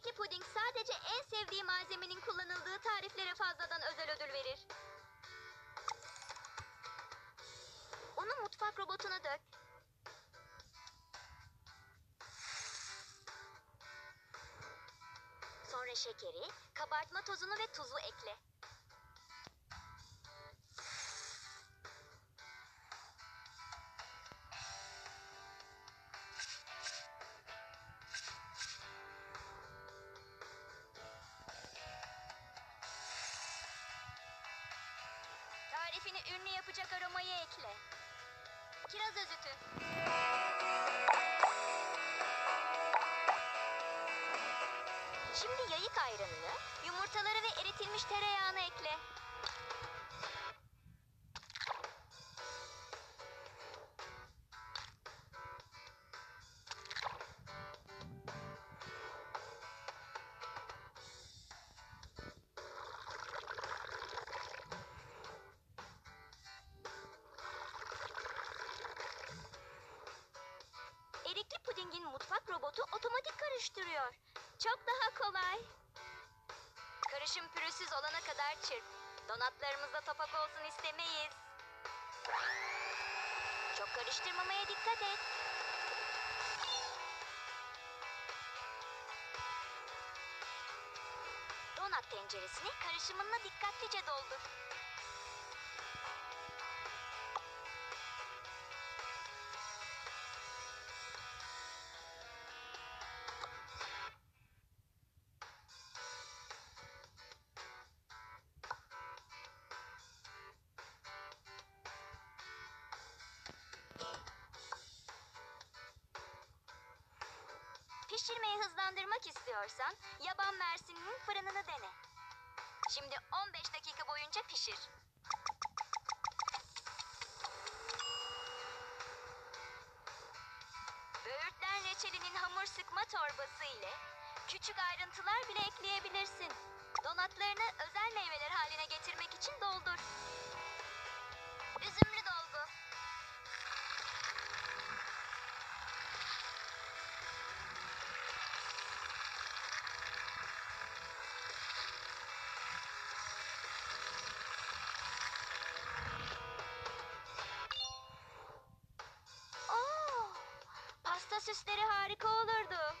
Erikli puding sadece en sevdiği malzemenin kullanıldığı tariflere fazladan özel ödül verir. Onu mutfak robotuna dök. Sonra şekeri, kabartma tozunu ve tuzu ekle. Ünlü yapacak aromayı ekle. Kiraz özütü. Şimdi yayık ayranını, yumurtaları ve eritilmiş tereyağını ekle. Karıştırıyor. Çok daha kolay. Karışım pürüzsüz olana kadar çırp. Donatlarımızda topak olsun istemeyiz. Çok karıştırmamaya dikkat et. Donat tenceresini karışımınla dikkatlice doldur. Pişirmeyi hızlandırmak istiyorsan yaban mersininin fırınını dene. Şimdi 15 dakika boyunca pişir. Böğürtlen reçelinin hamur sıkma torbası ile küçük ayrıntılar bile ekleyebilirsin. Donatlarını özel meyveler haline getirmek için doldur. Üzümlü süsleri harika olurdu.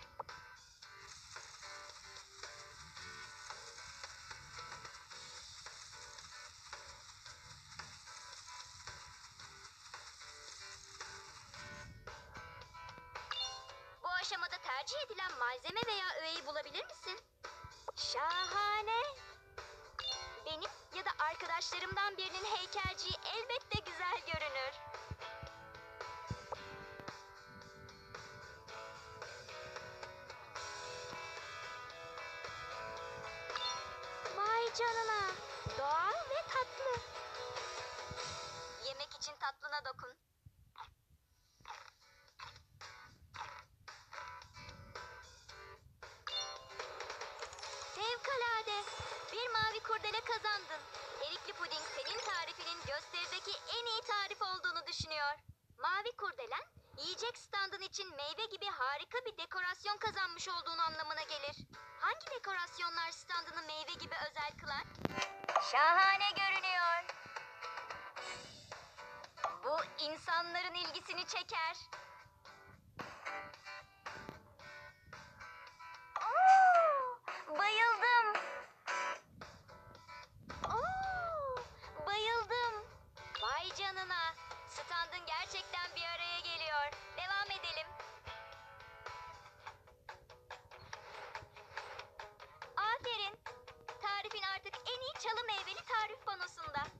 Bu aşamada tercih edilen malzeme veya öğeyi bulabilir gibi harika bir dekorasyon kazanmış olduğunu anlamına gelir. Hangi dekorasyonlar standını meyve gibi özel kılar? Şahane görünüyor. Bu insanların ilgisini çeker. Vay canına. Standın gerçekten bir araya geliyor. Tarif panosunda.